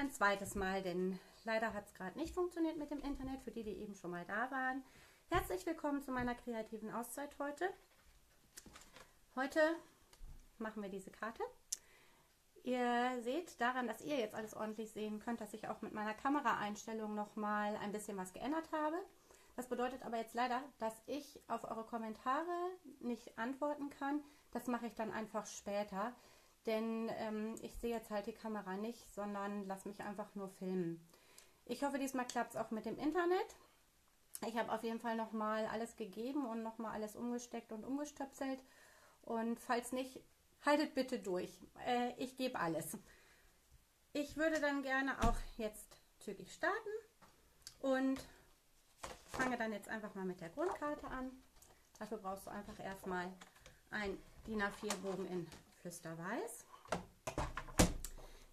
ein zweites Mal, denn leider hat es gerade nicht funktioniert mit dem Internet, für die, die eben schon mal da waren. Herzlich willkommen zu meiner kreativen Auszeit heute. Heute machen wir diese Karte. Ihr seht daran, dass ihr jetzt alles ordentlich sehen könnt, dass ich auch mit meiner Kameraeinstellung nochmal ein bisschen was geändert habe. Das bedeutet aber jetzt leider, dass ich auf eure Kommentare nicht antworten kann. Das mache ich dann einfach später denn ähm, ich sehe jetzt halt die Kamera nicht, sondern lasse mich einfach nur filmen. Ich hoffe, diesmal klappt es auch mit dem Internet. Ich habe auf jeden Fall nochmal alles gegeben und nochmal alles umgesteckt und umgestöpselt. Und falls nicht, haltet bitte durch. Äh, ich gebe alles. Ich würde dann gerne auch jetzt zügig starten und fange dann jetzt einfach mal mit der Grundkarte an. Dafür brauchst du einfach erstmal ein DIN A4 Bogen in Flüsterweiß.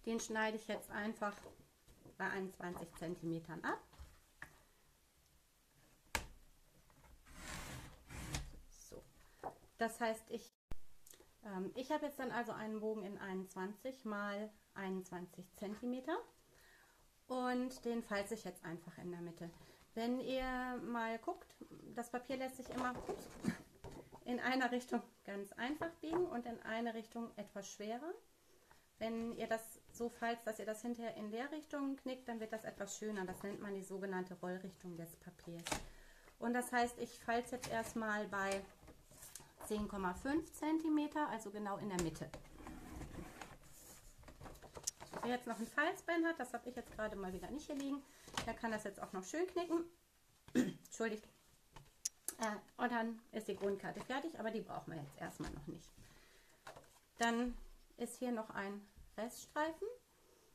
Den schneide ich jetzt einfach bei 21 cm ab. So. Das heißt, ich, ähm, ich habe jetzt dann also einen Bogen in 21 mal 21 cm und den falze ich jetzt einfach in der Mitte. Wenn ihr mal guckt, das Papier lässt sich immer ups, in einer Richtung ganz einfach biegen und in eine Richtung etwas schwerer. Wenn ihr das so falzt, dass ihr das hinterher in der Richtung knickt, dann wird das etwas schöner. Das nennt man die sogenannte Rollrichtung des Papiers. Und das heißt, ich falze jetzt erstmal bei 10,5 cm, also genau in der Mitte. Wer jetzt noch ein Falzbein hat, das habe ich jetzt gerade mal wieder nicht hier liegen, der kann das jetzt auch noch schön knicken. Entschuldigt. Äh, und dann ist die Grundkarte fertig, aber die brauchen wir jetzt erstmal noch nicht. Dann ist hier noch ein Reststreifen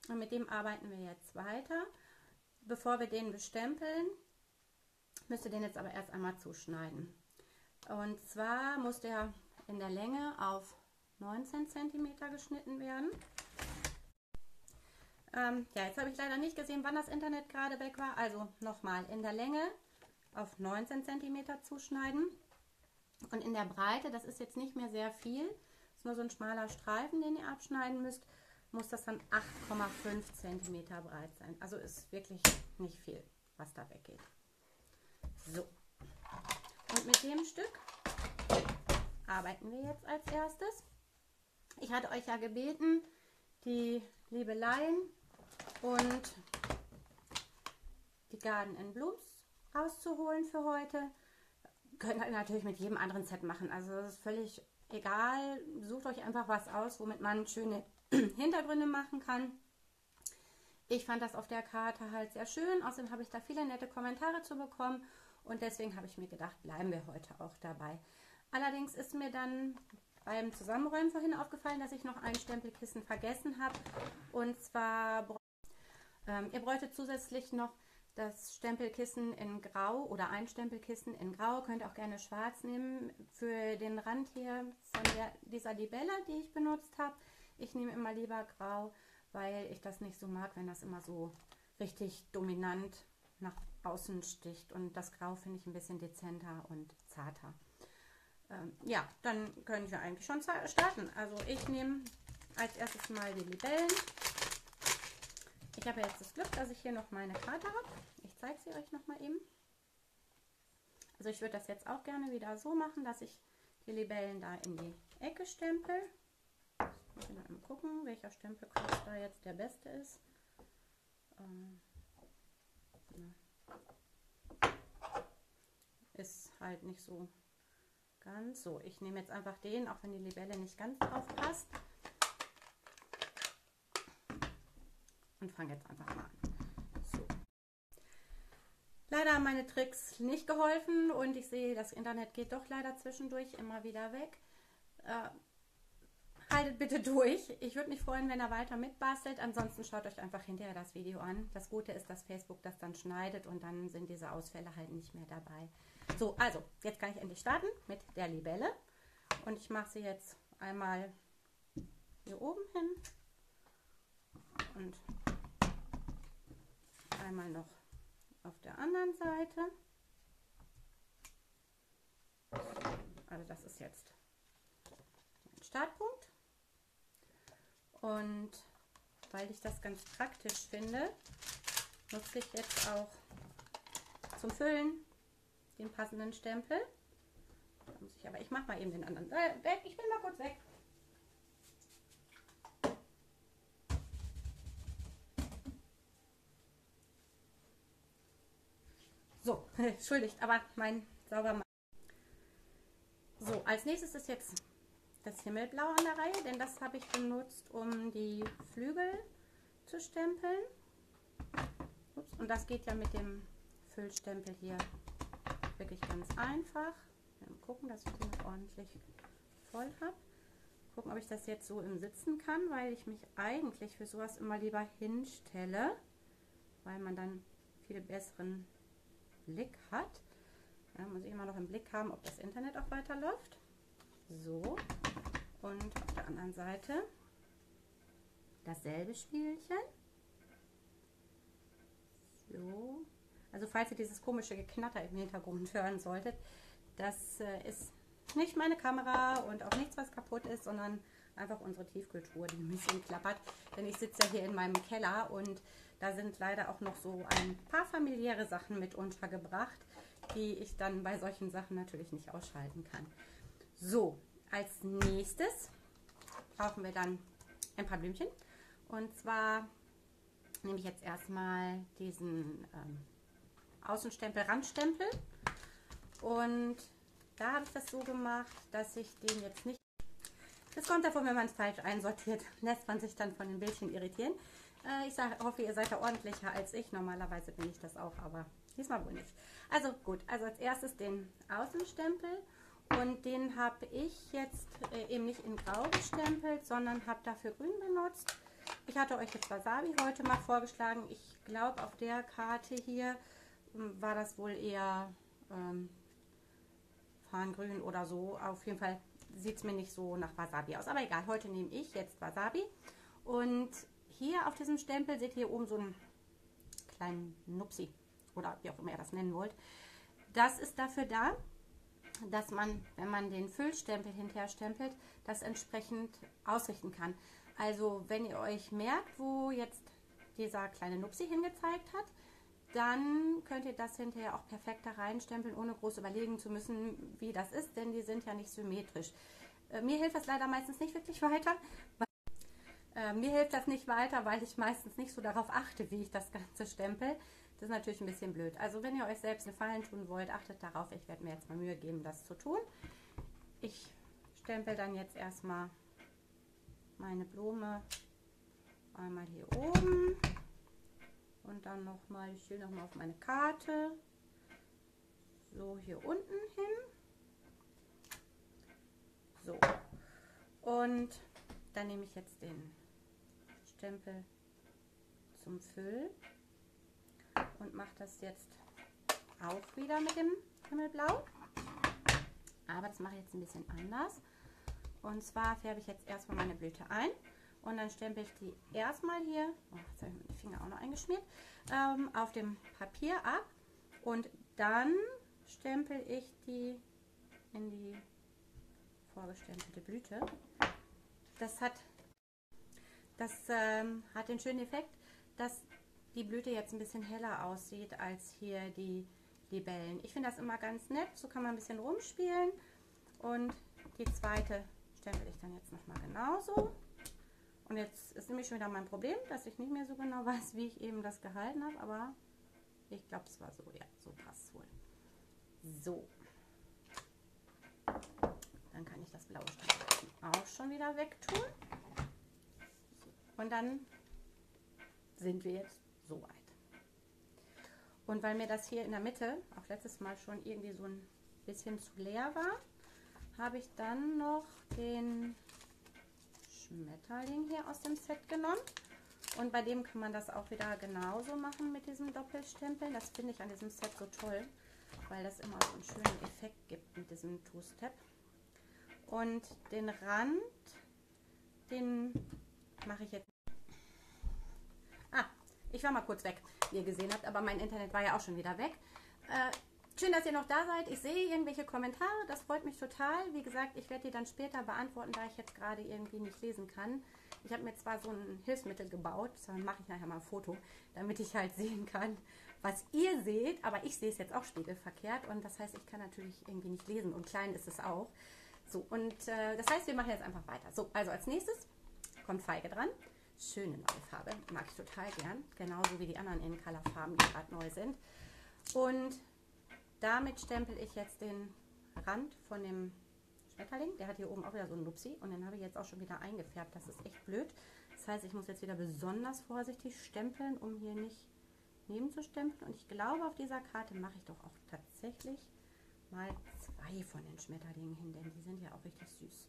und mit dem arbeiten wir jetzt weiter. Bevor wir den bestempeln, müsst ihr den jetzt aber erst einmal zuschneiden. Und zwar muss der in der Länge auf 19 cm geschnitten werden. Ähm, ja, jetzt habe ich leider nicht gesehen, wann das Internet gerade weg war. Also nochmal, in der Länge auf 19 cm zuschneiden. Und in der Breite, das ist jetzt nicht mehr sehr viel, ist nur so ein schmaler Streifen, den ihr abschneiden müsst, muss das dann 8,5 cm breit sein. Also ist wirklich nicht viel, was da weggeht. So. Und mit dem Stück arbeiten wir jetzt als erstes. Ich hatte euch ja gebeten, die Liebeleien und die Garden in Blooms rauszuholen für heute. Könnt ihr natürlich mit jedem anderen Set machen. Also das ist völlig egal. Sucht euch einfach was aus, womit man schöne Hintergründe machen kann. Ich fand das auf der Karte halt sehr schön. Außerdem habe ich da viele nette Kommentare zu bekommen. Und deswegen habe ich mir gedacht, bleiben wir heute auch dabei. Allerdings ist mir dann beim Zusammenräumen vorhin aufgefallen, dass ich noch ein Stempelkissen vergessen habe. Und zwar, ähm, ihr bräuchtet zusätzlich noch das Stempelkissen in Grau oder ein Stempelkissen in Grau. Könnt ihr auch gerne schwarz nehmen für den Rand hier von der, dieser Libelle, die ich benutzt habe. Ich nehme immer lieber Grau, weil ich das nicht so mag, wenn das immer so richtig dominant nach außen sticht. Und das Grau finde ich ein bisschen dezenter und zarter. Ähm, ja, dann können wir eigentlich schon starten. Also ich nehme als erstes mal die Libellen. Ich habe jetzt das Glück, dass ich hier noch meine Karte habe. Ich zeige sie euch noch mal eben. Also ich würde das jetzt auch gerne wieder so machen, dass ich die Libellen da in die Ecke stempel. Ich muss mal gucken, welcher Stempelkreuz da jetzt der beste ist. Ähm, ist halt nicht so ganz so. Ich nehme jetzt einfach den, auch wenn die Libelle nicht ganz drauf passt. Und fange jetzt einfach mal an. So. Leider haben meine Tricks nicht geholfen und ich sehe, das Internet geht doch leider zwischendurch immer wieder weg. Äh, haltet bitte durch. Ich würde mich freuen, wenn ihr weiter mitbastelt. Ansonsten schaut euch einfach hinterher das Video an. Das Gute ist, dass Facebook das dann schneidet und dann sind diese Ausfälle halt nicht mehr dabei. So, also, jetzt kann ich endlich starten mit der Libelle. Und ich mache sie jetzt einmal hier oben hin und einmal noch auf der anderen Seite. Also das ist jetzt mein Startpunkt. Und weil ich das ganz praktisch finde, nutze ich jetzt auch zum Füllen den passenden Stempel. Ich aber, ich mache mal eben den anderen. Äh, weg, ich bin mal kurz weg. So, entschuldigt, aber mein sauber. So, als nächstes ist jetzt das Himmelblau an der Reihe, denn das habe ich benutzt, um die Flügel zu stempeln. Ups, und das geht ja mit dem Füllstempel hier wirklich ganz einfach. Mal gucken, dass ich den noch ordentlich voll habe. Gucken, ob ich das jetzt so im Sitzen kann, weil ich mich eigentlich für sowas immer lieber hinstelle, weil man dann viel besseren Blick hat. Ja, muss ich immer noch im Blick haben, ob das Internet auch weiterläuft. So, und auf der anderen Seite dasselbe Spielchen. So, also falls ihr dieses komische Geknatter im Hintergrund hören solltet, das äh, ist nicht meine Kamera und auch nichts, was kaputt ist, sondern einfach unsere Tiefkultur, die ein bisschen klappert. Denn ich sitze ja hier in meinem Keller und da sind leider auch noch so ein paar familiäre Sachen mit untergebracht, die ich dann bei solchen Sachen natürlich nicht ausschalten kann. So, als nächstes brauchen wir dann ein paar Blümchen. Und zwar nehme ich jetzt erstmal diesen ähm, Außenstempel, Randstempel. Und da habe ich das so gemacht, dass ich den jetzt nicht... Das kommt davon, wenn man es falsch einsortiert, lässt man sich dann von den Bildchen irritieren. Äh, ich sage, hoffe, ihr seid da ordentlicher als ich. Normalerweise bin ich das auch, aber diesmal wohl nicht. Also gut, also als erstes den Außenstempel. Und den habe ich jetzt äh, eben nicht in grau gestempelt, sondern habe dafür grün benutzt. Ich hatte euch jetzt Wasabi heute mal vorgeschlagen. Ich glaube, auf der Karte hier war das wohl eher ähm, Farngrün oder so. Auf jeden Fall sieht es mir nicht so nach Wasabi aus. Aber egal, heute nehme ich jetzt Wasabi. Und hier auf diesem Stempel seht ihr oben so einen kleinen Nupsi oder wie auch immer ihr das nennen wollt. Das ist dafür da, dass man, wenn man den Füllstempel hinterher stempelt, das entsprechend ausrichten kann. Also wenn ihr euch merkt, wo jetzt dieser kleine Nupsi hingezeigt hat, dann könnt ihr das hinterher auch perfekt da reinstempeln, ohne groß überlegen zu müssen, wie das ist, denn die sind ja nicht symmetrisch. Äh, mir hilft das leider meistens nicht wirklich weiter. Äh, mir hilft das nicht weiter, weil ich meistens nicht so darauf achte, wie ich das Ganze stempel. Das ist natürlich ein bisschen blöd. Also wenn ihr euch selbst einen Gefallen tun wollt, achtet darauf. Ich werde mir jetzt mal Mühe geben, das zu tun. Ich stempel dann jetzt erstmal meine Blume einmal hier oben und dann nochmal, ich will nochmal auf meine Karte, so hier unten hin. So, und dann nehme ich jetzt den Stempel zum Füllen und mache das jetzt auch wieder mit dem Himmelblau. Aber das mache ich jetzt ein bisschen anders. Und zwar färbe ich jetzt erstmal meine Blüte ein. Und dann stempel ich die erstmal hier, oh, jetzt habe ich meine Finger auch noch eingeschmiert, ähm, auf dem Papier ab. Und dann stempel ich die in die vorgestempelte Blüte. Das hat, das ähm, hat den schönen Effekt, dass die Blüte jetzt ein bisschen heller aussieht als hier die Libellen. Ich finde das immer ganz nett, so kann man ein bisschen rumspielen. Und die zweite stempel ich dann jetzt nochmal genauso. Und jetzt ist nämlich schon wieder mein Problem, dass ich nicht mehr so genau weiß, wie ich eben das gehalten habe, aber ich glaube, es war so, ja, so passt es wohl. So. Dann kann ich das blaue Streifen auch schon wieder wegtun. Und dann sind wir jetzt so weit. Und weil mir das hier in der Mitte auch letztes Mal schon irgendwie so ein bisschen zu leer war, habe ich dann noch den Schmetterling hier aus dem Set genommen. Und bei dem kann man das auch wieder genauso machen mit diesem Doppelstempel. Das finde ich an diesem Set so toll, weil das immer so einen schönen Effekt gibt mit diesem Two-Step. Und den Rand, den mache ich jetzt. Ah, ich war mal kurz weg, wie ihr gesehen habt, aber mein Internet war ja auch schon wieder weg. Äh, Schön, dass ihr noch da seid. Ich sehe irgendwelche Kommentare. Das freut mich total. Wie gesagt, ich werde die dann später beantworten, da ich jetzt gerade irgendwie nicht lesen kann. Ich habe mir zwar so ein Hilfsmittel gebaut, dann mache ich nachher mal ein Foto, damit ich halt sehen kann, was ihr seht, aber ich sehe es jetzt auch spiegelverkehrt und das heißt, ich kann natürlich irgendwie nicht lesen und klein ist es auch. So, und äh, das heißt, wir machen jetzt einfach weiter. So, also als nächstes kommt Feige dran. Schöne neue Farbe, mag ich total gern, genauso wie die anderen In-Color-Farben, die gerade neu sind. Und damit stempel ich jetzt den Rand von dem Schmetterling. Der hat hier oben auch wieder so einen Nupsi und den habe ich jetzt auch schon wieder eingefärbt. Das ist echt blöd. Das heißt, ich muss jetzt wieder besonders vorsichtig stempeln, um hier nicht neben zu stempeln. Und ich glaube, auf dieser Karte mache ich doch auch tatsächlich mal zwei von den Schmetterlingen hin, denn die sind ja auch richtig süß.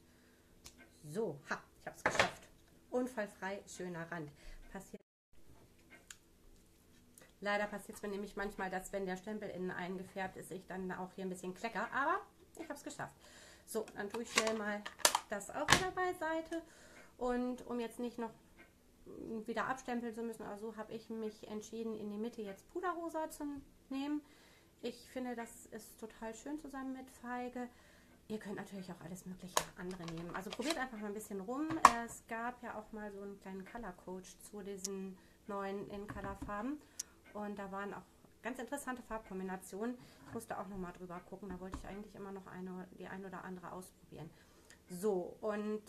So, ha, ich habe es geschafft. Unfallfrei, schöner Rand. Passiert. Leider passiert es mir nämlich manchmal, dass wenn der Stempel innen eingefärbt ist, ich dann auch hier ein bisschen klecker, aber ich habe es geschafft. So, dann tue ich schnell mal das auch wieder beiseite. Und um jetzt nicht noch wieder abstempeln zu müssen, also habe ich mich entschieden, in die Mitte jetzt Puderrosa zu nehmen. Ich finde, das ist total schön zusammen mit Feige. Ihr könnt natürlich auch alles mögliche andere nehmen. Also probiert einfach mal ein bisschen rum. Es gab ja auch mal so einen kleinen Color Coach zu diesen neuen In-Color-Farben. Und da waren auch ganz interessante Farbkombinationen. Ich musste auch noch mal drüber gucken. Da wollte ich eigentlich immer noch eine, die ein oder andere ausprobieren. So, und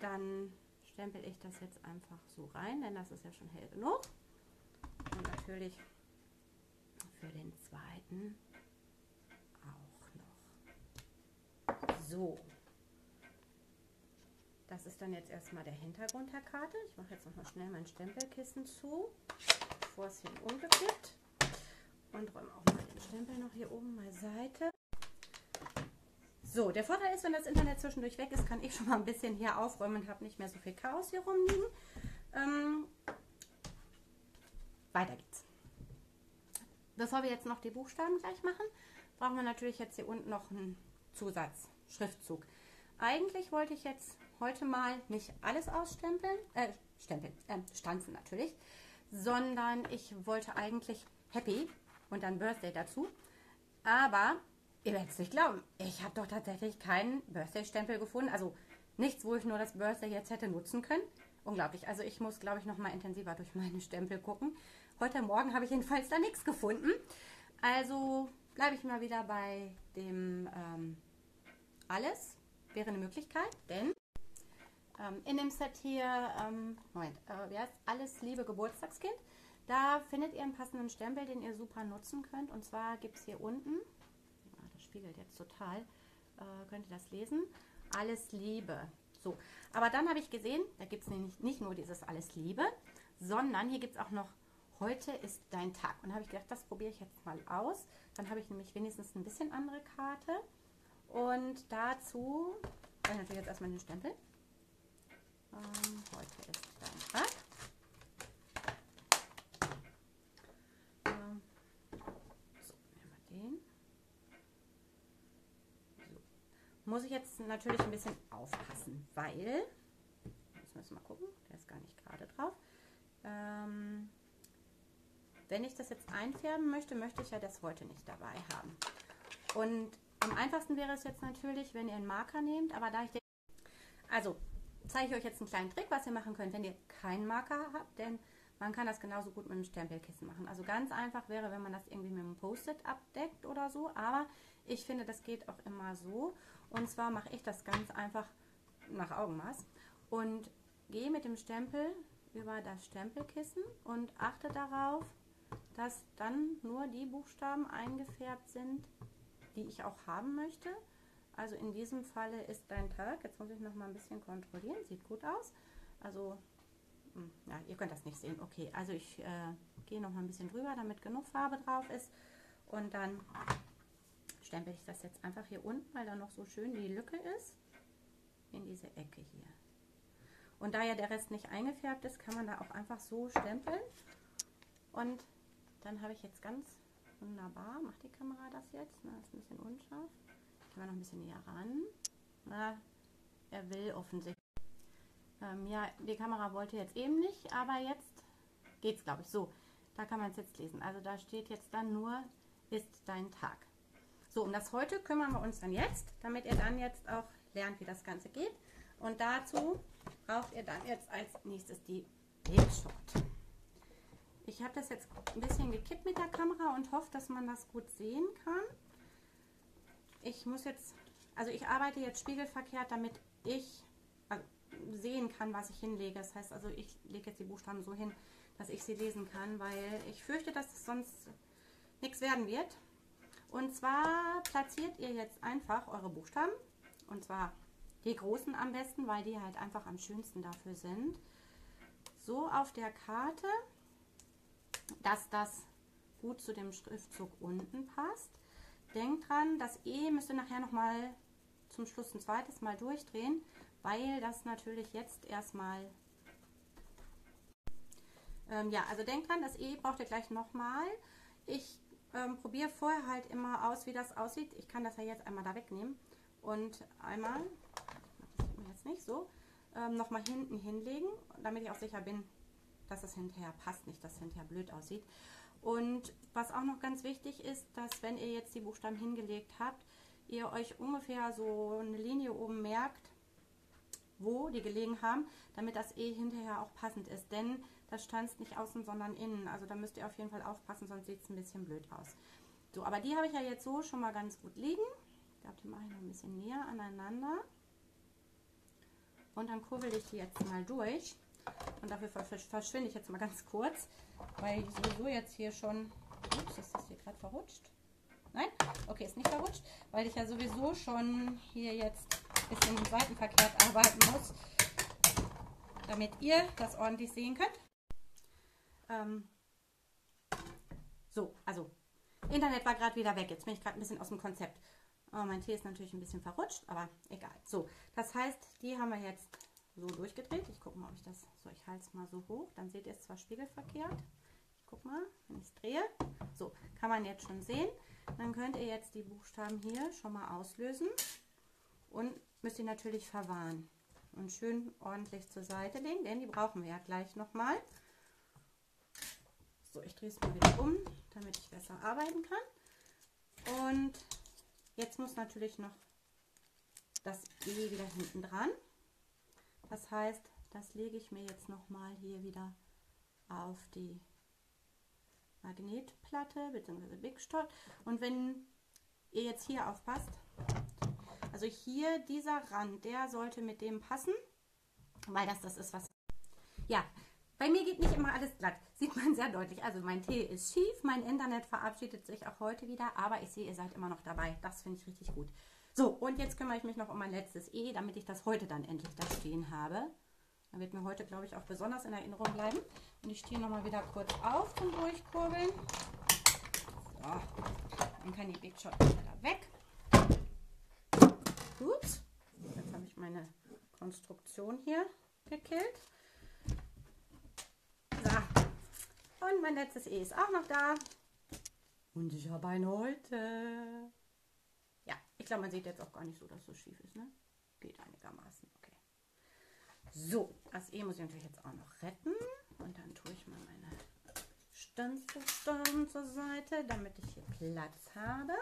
dann stempel ich das jetzt einfach so rein, denn das ist ja schon hell genug. Und natürlich für den zweiten auch noch. So. Das ist dann jetzt erstmal der Hintergrund der Karte. Ich mache jetzt noch mal schnell mein Stempelkissen zu, bevor es hier umgekippt. Und räume auch mal den Stempel noch hier oben beiseite. So, der Vorteil ist, wenn das Internet zwischendurch weg ist, kann ich schon mal ein bisschen hier aufräumen und habe nicht mehr so viel Chaos hier rumliegen. Ähm, weiter geht's. Bevor wir jetzt noch die Buchstaben gleich machen, brauchen wir natürlich jetzt hier unten noch einen Zusatz, Schriftzug. Eigentlich wollte ich jetzt heute mal nicht alles ausstempeln, äh, stempeln, äh, stanzen natürlich, sondern ich wollte eigentlich Happy und dann Birthday dazu. Aber Ihr werdet es nicht glauben. Ich habe doch tatsächlich keinen Birthday-Stempel gefunden. Also nichts, wo ich nur das Birthday jetzt hätte nutzen können. Unglaublich. Also ich muss, glaube ich, noch mal intensiver durch meine Stempel gucken. Heute Morgen habe ich jedenfalls da nichts gefunden. Also bleibe ich mal wieder bei dem ähm, Alles. Wäre eine Möglichkeit, denn ähm, in dem Set hier, ähm, Moment, äh, wie heißt Alles Liebe Geburtstagskind. Da findet ihr einen passenden Stempel, den ihr super nutzen könnt. Und zwar gibt es hier unten spiegelt jetzt total. Äh, könnt ihr das lesen? Alles Liebe. So, aber dann habe ich gesehen, da gibt es nämlich nicht nur dieses Alles Liebe, sondern hier gibt es auch noch Heute ist dein Tag. Und da habe ich gedacht, das probiere ich jetzt mal aus. Dann habe ich nämlich wenigstens ein bisschen andere Karte. Und dazu, dann natürlich jetzt erstmal den Stempel. Ähm, heute ist dein Tag. muss ich jetzt natürlich ein bisschen aufpassen, weil, jetzt müssen wir mal gucken, der ist gar nicht gerade drauf. Ähm, wenn ich das jetzt einfärben möchte, möchte ich ja das heute nicht dabei haben. Und am einfachsten wäre es jetzt natürlich, wenn ihr einen Marker nehmt, aber da ich den... Also, zeige ich euch jetzt einen kleinen Trick, was ihr machen könnt, wenn ihr keinen Marker habt, denn man kann das genauso gut mit einem Stempelkissen machen. Also ganz einfach wäre, wenn man das irgendwie mit einem Post-it abdeckt oder so, aber ich finde, das geht auch immer so. Und zwar mache ich das ganz einfach nach Augenmaß und gehe mit dem Stempel über das Stempelkissen und achte darauf, dass dann nur die Buchstaben eingefärbt sind, die ich auch haben möchte. Also in diesem Falle ist dein Tag, jetzt muss ich noch mal ein bisschen kontrollieren, sieht gut aus. Also, hm, ja, ihr könnt das nicht sehen. Okay, also ich äh, gehe noch mal ein bisschen drüber, damit genug Farbe drauf ist. Und dann stempel ich das jetzt einfach hier unten, weil da noch so schön die Lücke ist, in diese Ecke hier. Und da ja der Rest nicht eingefärbt ist, kann man da auch einfach so stempeln. Und dann habe ich jetzt ganz wunderbar, macht die Kamera das jetzt? Na, ist ein bisschen unscharf. Gehen wir noch ein bisschen näher ran. Na, er will offensichtlich. Ähm, ja, die Kamera wollte jetzt eben nicht, aber jetzt geht es, glaube ich. So, da kann man es jetzt lesen. Also da steht jetzt dann nur, ist dein Tag. So, um das heute kümmern wir uns dann jetzt, damit ihr dann jetzt auch lernt, wie das Ganze geht. Und dazu braucht ihr dann jetzt als nächstes die Big Shot. Ich habe das jetzt ein bisschen gekippt mit der Kamera und hoffe, dass man das gut sehen kann. Ich muss jetzt, also ich arbeite jetzt spiegelverkehrt, damit ich also sehen kann, was ich hinlege. Das heißt also, ich lege jetzt die Buchstaben so hin, dass ich sie lesen kann, weil ich fürchte, dass es sonst nichts werden wird. Und zwar platziert ihr jetzt einfach eure Buchstaben, und zwar die großen am besten, weil die halt einfach am schönsten dafür sind, so auf der Karte, dass das gut zu dem Schriftzug unten passt. Denkt dran, das E müsst ihr nachher nochmal zum Schluss ein zweites Mal durchdrehen, weil das natürlich jetzt erstmal ähm, ja, also denkt dran, das E braucht ihr gleich nochmal. Ich ähm, probiere vorher halt immer aus, wie das aussieht. Ich kann das ja jetzt einmal da wegnehmen und einmal, das sieht man jetzt nicht so, ähm, nochmal hinten hinlegen, damit ich auch sicher bin, dass es hinterher passt, nicht dass es hinterher blöd aussieht. Und was auch noch ganz wichtig ist, dass wenn ihr jetzt die Buchstaben hingelegt habt, ihr euch ungefähr so eine Linie oben merkt, wo die gelegen haben, damit das E hinterher auch passend ist. Denn das stanzt nicht außen, sondern innen. Also da müsst ihr auf jeden Fall aufpassen, sonst sieht es ein bisschen blöd aus. So, aber die habe ich ja jetzt so schon mal ganz gut liegen. Ich glaube, die mache ich noch ein bisschen näher aneinander. Und dann kurbel ich die jetzt mal durch. Und dafür verschwinde ich jetzt mal ganz kurz, weil ich sowieso jetzt hier schon... Ups, ist das hier gerade verrutscht? Nein? Okay, ist nicht verrutscht, weil ich ja sowieso schon hier jetzt ein bisschen seitenverkehrt arbeiten muss, damit ihr das ordentlich sehen könnt. Ähm, so, also Internet war gerade wieder weg. Jetzt bin ich gerade ein bisschen aus dem Konzept. Oh, mein Tee ist natürlich ein bisschen verrutscht, aber egal. So, das heißt, die haben wir jetzt so durchgedreht. Ich gucke mal, ob ich das, so ich halte es mal so hoch. Dann seht ihr es zwar spiegelverkehrt. Ich gucke mal, wenn ich es drehe. So, kann man jetzt schon sehen. Dann könnt ihr jetzt die Buchstaben hier schon mal auslösen und müsst ihr natürlich verwahren und schön ordentlich zur Seite legen, denn die brauchen wir ja gleich nochmal. So, ich drehe es mal wieder um, damit ich besser arbeiten kann. Und jetzt muss natürlich noch das E wieder hinten dran. Das heißt, das lege ich mir jetzt nochmal hier wieder auf die Magnetplatte bzw. Big Stott. Und wenn ihr jetzt hier aufpasst, also hier dieser Rand, der sollte mit dem passen, weil das das ist, was... Ja, bei mir geht nicht immer alles glatt, sieht man sehr deutlich. Also mein Tee ist schief, mein Internet verabschiedet sich auch heute wieder, aber ich sehe, ihr seid immer noch dabei. Das finde ich richtig gut. So, und jetzt kümmere ich mich noch um mein letztes E, damit ich das heute dann endlich da stehen habe. Dann wird mir heute, glaube ich, auch besonders in Erinnerung bleiben. Und ich stehe nochmal wieder kurz auf zum Durchkurbeln. So, dann kann die Big Shot wieder weg. Ups, jetzt habe ich meine Konstruktion hier gekillt. So, und mein letztes E ist auch noch da. Und ich habe ein heute. Ich glaube, man sieht jetzt auch gar nicht so, dass es so schief ist, ne? Geht einigermaßen, okay. So, das E muss ich natürlich jetzt auch noch retten. Und dann tue ich mal meine Stanzbuchstaben zur Seite, damit ich hier Platz habe.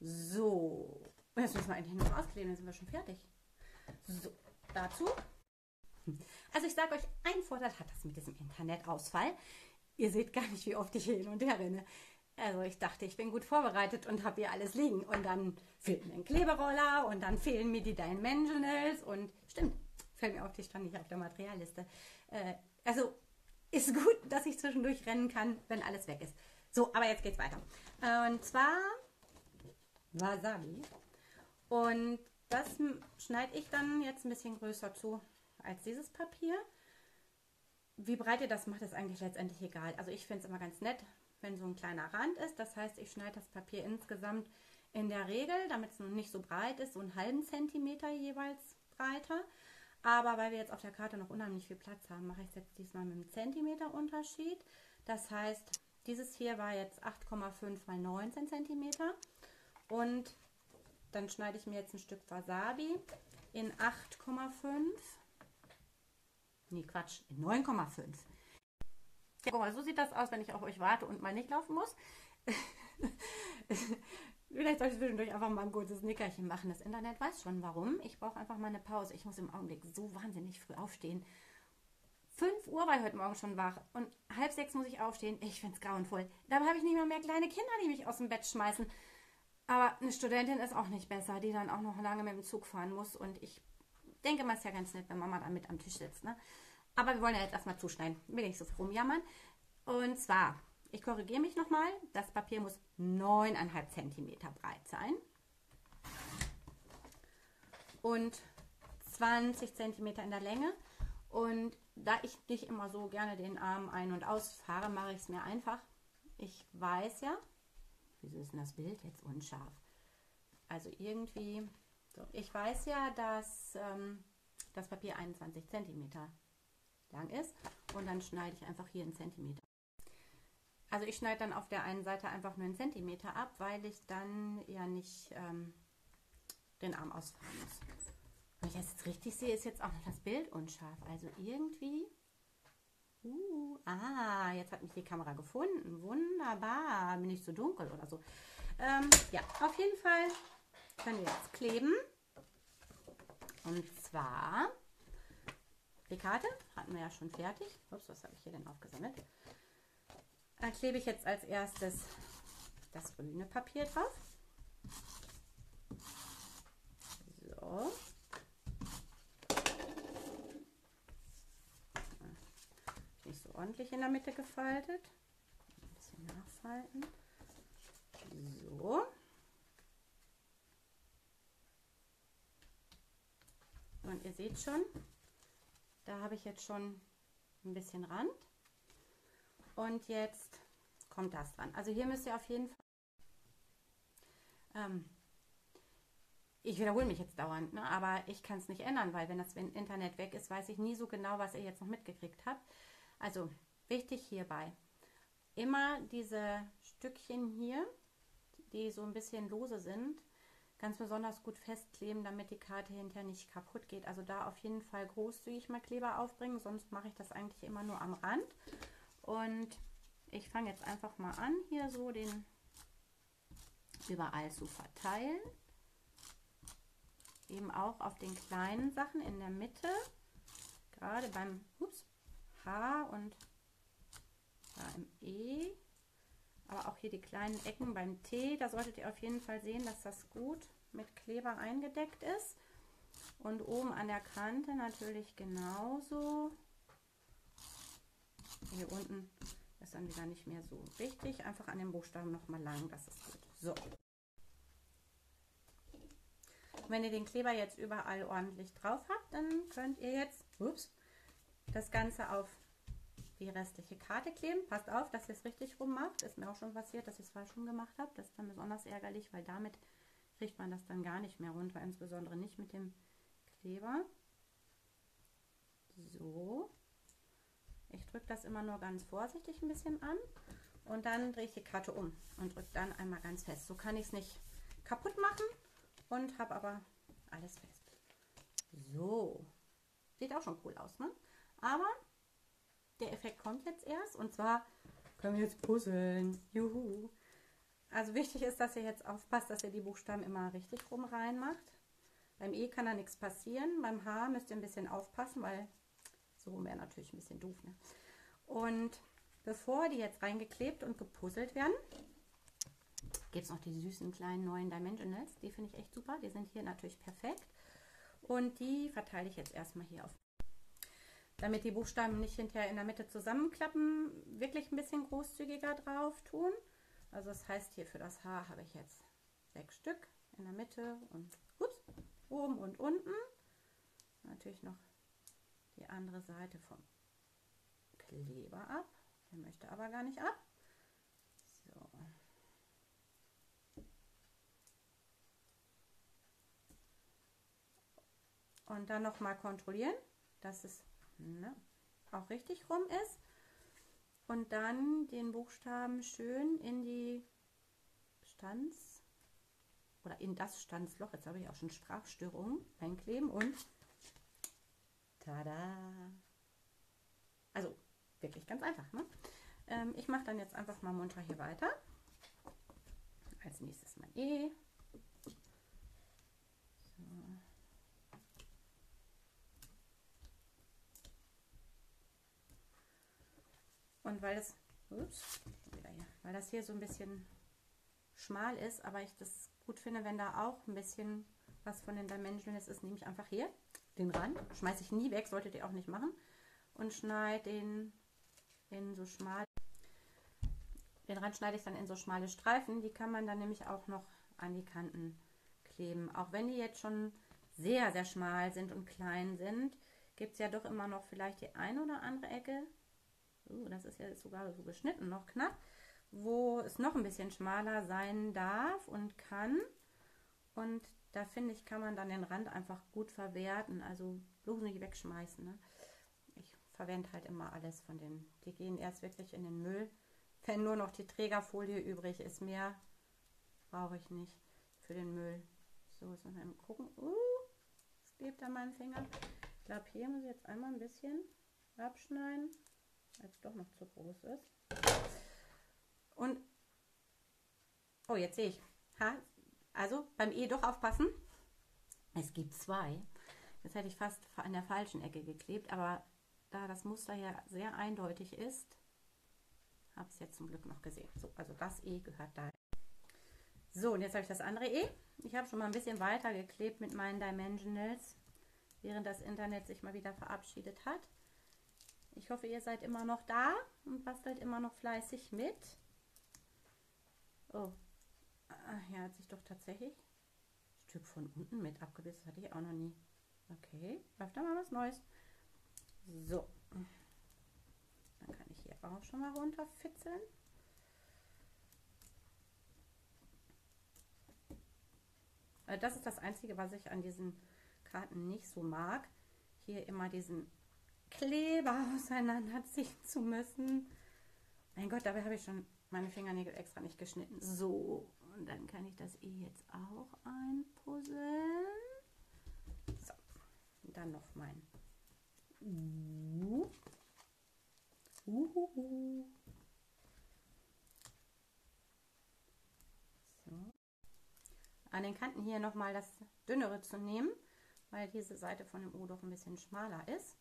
So, jetzt müssen wir eigentlich noch auskleben, dann sind wir schon fertig. So, dazu. Also ich sage euch, ein Vorteil hat das mit diesem Internetausfall. Ihr seht gar nicht, wie oft ich hier hin und her renne. Also ich dachte, ich bin gut vorbereitet und habe hier alles liegen. Und dann fehlt mir ein Kleberoller und dann fehlen mir die Dimensionals und stimmt, fällt mir auf, die stand nicht auf der Materialliste. Äh, also ist gut, dass ich zwischendurch rennen kann, wenn alles weg ist. So, aber jetzt geht's weiter. Und zwar Wasabi. Und das schneide ich dann jetzt ein bisschen größer zu als dieses Papier. Wie breit ihr das macht, ist eigentlich letztendlich egal. Also ich finde es immer ganz nett, wenn so ein kleiner Rand ist. Das heißt, ich schneide das Papier insgesamt in der Regel, damit es nicht so breit ist, so einen halben Zentimeter jeweils breiter. Aber weil wir jetzt auf der Karte noch unheimlich viel Platz haben, mache ich es jetzt diesmal mit einem Zentimeter Unterschied. Das heißt, dieses hier war jetzt 8,5 mal 19 Zentimeter. Und dann schneide ich mir jetzt ein Stück Wasabi in 8,5. Nee, Quatsch, in 9,5. Ja, guck mal, so sieht das aus, wenn ich auf euch warte und mal nicht laufen muss. Vielleicht soll ich zwischendurch einfach mal ein kurzes Nickerchen machen. Das Internet weiß schon warum. Ich brauche einfach mal eine Pause. Ich muss im Augenblick so wahnsinnig früh aufstehen. 5 Uhr war ich heute Morgen schon wach und halb sechs muss ich aufstehen. Ich finde es grauenvoll. Dabei habe ich nicht mal mehr kleine Kinder, die mich aus dem Bett schmeißen. Aber eine Studentin ist auch nicht besser, die dann auch noch lange mit dem Zug fahren muss. Und ich denke mal, ist ja ganz nett, wenn Mama dann mit am Tisch sitzt. Ne? Aber wir wollen ja jetzt erstmal zuschneiden. Will ich so rumjammern. Und zwar, ich korrigiere mich nochmal. Das Papier muss 9,5 cm breit sein. Und 20 cm in der Länge. Und da ich nicht immer so gerne den Arm ein- und ausfahre, mache ich es mir einfach. Ich weiß ja, wieso ist denn das Bild jetzt unscharf? Also irgendwie, so, ich weiß ja, dass ähm, das Papier 21 cm lang ist und dann schneide ich einfach hier einen Zentimeter. Also ich schneide dann auf der einen Seite einfach nur einen Zentimeter ab, weil ich dann ja nicht ähm, den Arm ausfahren muss. Wenn ich das jetzt richtig sehe, ist jetzt auch noch das Bild unscharf. Also irgendwie... Uh, ah, jetzt hat mich die Kamera gefunden. Wunderbar. Bin ich so dunkel oder so. Ähm, ja, auf jeden Fall können wir jetzt kleben. Und zwar, die Karte hatten wir ja schon fertig. Ups, was habe ich hier denn aufgesammelt? Da klebe ich jetzt als erstes das grüne Papier drauf. So. Nicht so ordentlich in der Mitte gefaltet. Ein bisschen nachfalten. So. Und ihr seht schon, da habe ich jetzt schon ein bisschen Rand. Und jetzt kommt das dran. Also hier müsst ihr auf jeden Fall, ähm, ich wiederhole mich jetzt dauernd, ne? aber ich kann es nicht ändern, weil wenn das Internet weg ist, weiß ich nie so genau, was ihr jetzt noch mitgekriegt habt. Also wichtig hierbei, immer diese Stückchen hier, die so ein bisschen lose sind, ganz besonders gut festkleben, damit die Karte hinterher nicht kaputt geht. Also da auf jeden Fall großzügig mal Kleber aufbringen, sonst mache ich das eigentlich immer nur am Rand. Und ich fange jetzt einfach mal an, hier so den überall zu verteilen. Eben auch auf den kleinen Sachen in der Mitte, gerade beim ups, H und beim E, aber auch hier die kleinen Ecken beim T, da solltet ihr auf jeden Fall sehen, dass das gut mit Kleber eingedeckt ist. Und oben an der Kante natürlich genauso. Hier unten ist dann wieder nicht mehr so wichtig. Einfach an den Buchstaben nochmal lang, das ist gut. So. Wenn ihr den Kleber jetzt überall ordentlich drauf habt, dann könnt ihr jetzt ups, das Ganze auf die restliche Karte kleben. Passt auf, dass ihr es richtig rum macht. Ist mir auch schon passiert, dass ich es falsch rum gemacht habe. Das ist dann besonders ärgerlich, weil damit kriegt man das dann gar nicht mehr runter, insbesondere nicht mit dem Kleber. So. Ich drücke das immer nur ganz vorsichtig ein bisschen an und dann drehe ich die Karte um und drücke dann einmal ganz fest. So kann ich es nicht kaputt machen und habe aber alles fest. So. Sieht auch schon cool aus, ne? Aber der Effekt kommt jetzt erst und zwar können wir jetzt puzzeln. Juhu. Also wichtig ist, dass ihr jetzt aufpasst, dass ihr die Buchstaben immer richtig rum reinmacht. Beim E kann da nichts passieren. Beim H müsst ihr ein bisschen aufpassen, weil so wäre natürlich ein bisschen doof. Ne? Und bevor die jetzt reingeklebt und gepuzzelt werden, gibt es noch die süßen kleinen neuen Dimensionals. Die finde ich echt super. Die sind hier natürlich perfekt. Und die verteile ich jetzt erstmal hier auf. Damit die Buchstaben nicht hinterher in der Mitte zusammenklappen, wirklich ein bisschen großzügiger drauf tun. Also das heißt hier für das Haar habe ich jetzt sechs Stück in der Mitte und ups, oben und unten. Natürlich noch die andere Seite vom Kleber ab. Der möchte aber gar nicht ab. So. Und dann noch mal kontrollieren, dass es ne, auch richtig rum ist. Und dann den Buchstaben schön in die Stanz oder in das Stanzloch, jetzt habe ich auch schon Sprachstörungen, einkleben und tada! Also wirklich ganz einfach. Ne? Ähm, ich mache dann jetzt einfach mal munter hier weiter. als nächstes mein E. So. Und weil das, ups, weil das hier so ein bisschen schmal ist, aber ich das gut finde, wenn da auch ein bisschen was von den Dimensions ist, nehme ich einfach hier den Rand, schmeiße ich nie weg, solltet ihr auch nicht machen und schneide den in so schmal. Den Rand schneide ich dann in so schmale Streifen, die kann man dann nämlich auch noch an die Kanten kleben. Auch wenn die jetzt schon sehr, sehr schmal sind und klein sind, gibt es ja doch immer noch vielleicht die eine oder andere Ecke, uh, das ist ja sogar so geschnitten, noch knapp, wo es noch ein bisschen schmaler sein darf und kann. Und da finde ich, kann man dann den Rand einfach gut verwerten. Also bloß nicht wegschmeißen. Ne? Ich verwende halt immer alles von den. Die gehen erst wirklich in den Müll. Wenn nur noch die Trägerfolie übrig ist, mehr brauche ich nicht für den Müll. So, jetzt mal gucken. Uh, es klebt an meinem Finger. Ich glaube, hier muss ich jetzt einmal ein bisschen abschneiden, weil es doch noch zu groß ist. Und, oh, jetzt sehe ich. Ha, also beim E doch aufpassen. Es gibt zwei. Jetzt hätte ich fast an der falschen Ecke geklebt, aber da das Muster hier sehr eindeutig ist, habe ich es jetzt zum Glück noch gesehen. So, also das E gehört da. So, und jetzt habe ich das andere E. Ich habe schon mal ein bisschen weiter geklebt mit meinen Dimensionals, während das Internet sich mal wieder verabschiedet hat. Ich hoffe, ihr seid immer noch da und bastelt immer noch fleißig mit. Oh, ah, hier hat sich doch tatsächlich ein Stück von unten mit abgebissen. Das hatte ich auch noch nie. Okay, läuft da mal was Neues. So, dann kann ich hier auch schon mal runterfitzeln. Also das ist das Einzige, was ich an diesen Karten nicht so mag. Hier immer diesen Kleber auseinanderziehen zu müssen. Mein Gott, dabei habe ich schon meine Fingernägel extra nicht geschnitten. So, und dann kann ich das E jetzt auch einpuzzeln. So, und dann noch mein U. Uhuhu. So. An den Kanten hier nochmal das dünnere zu nehmen, weil diese Seite von dem U doch ein bisschen schmaler ist.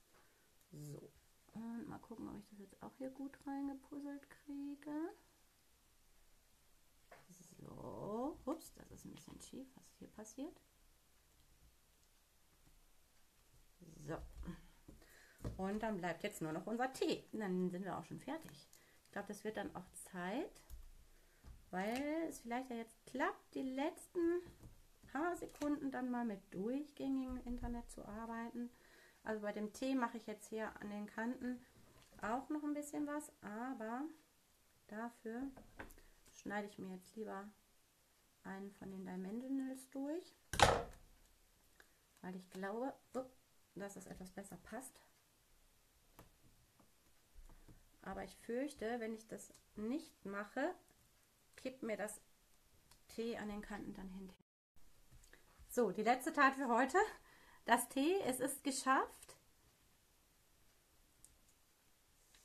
So, und mal gucken, ob ich das jetzt auch hier gut reingepuzzelt kriege. So, ups, das ist ein bisschen schief, was hier passiert. So, und dann bleibt jetzt nur noch unser Tee. Und dann sind wir auch schon fertig. Ich glaube, das wird dann auch Zeit, weil es vielleicht ja jetzt klappt, die letzten paar Sekunden dann mal mit durchgängigem Internet zu arbeiten. Also bei dem Tee mache ich jetzt hier an den Kanten auch noch ein bisschen was, aber dafür schneide ich mir jetzt lieber einen von den Dimensionals durch, weil ich glaube, dass es etwas besser passt. Aber ich fürchte, wenn ich das nicht mache, kippt mir das Tee an den Kanten dann hinterher. So, die letzte Tat für heute. Das Tee, es ist geschafft.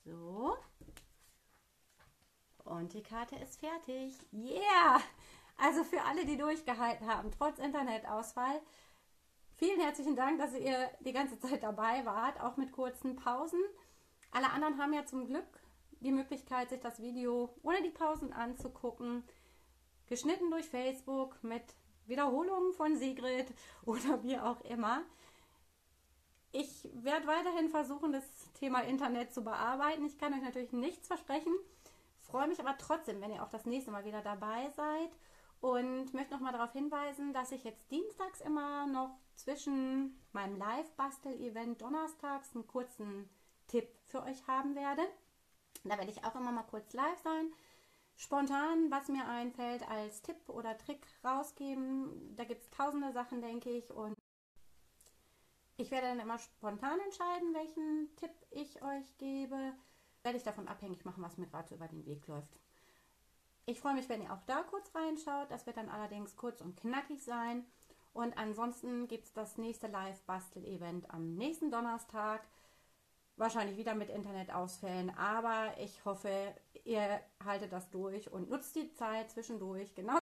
So. Und die Karte ist fertig. Yeah! Also für alle, die durchgehalten haben, trotz Internetausfall, vielen herzlichen Dank, dass ihr die ganze Zeit dabei wart, auch mit kurzen Pausen. Alle anderen haben ja zum Glück die Möglichkeit, sich das Video ohne die Pausen anzugucken. Geschnitten durch Facebook mit Wiederholungen von Sigrid oder wie auch immer. Ich werde weiterhin versuchen, das Thema Internet zu bearbeiten. Ich kann euch natürlich nichts versprechen freue mich aber trotzdem, wenn ihr auch das nächste Mal wieder dabei seid und möchte noch mal darauf hinweisen, dass ich jetzt dienstags immer noch zwischen meinem Live-Bastel-Event donnerstags einen kurzen Tipp für euch haben werde. Da werde ich auch immer mal kurz live sein. Spontan, was mir einfällt, als Tipp oder Trick rausgeben. Da gibt es tausende Sachen, denke ich. Und ich werde dann immer spontan entscheiden, welchen Tipp ich euch gebe werde ich davon abhängig machen, was mir gerade so über den Weg läuft. Ich freue mich, wenn ihr auch da kurz reinschaut. Das wird dann allerdings kurz und knackig sein. Und ansonsten gibt es das nächste Live-Bastel-Event am nächsten Donnerstag. Wahrscheinlich wieder mit Internetausfällen, aber ich hoffe, ihr haltet das durch und nutzt die Zeit zwischendurch genau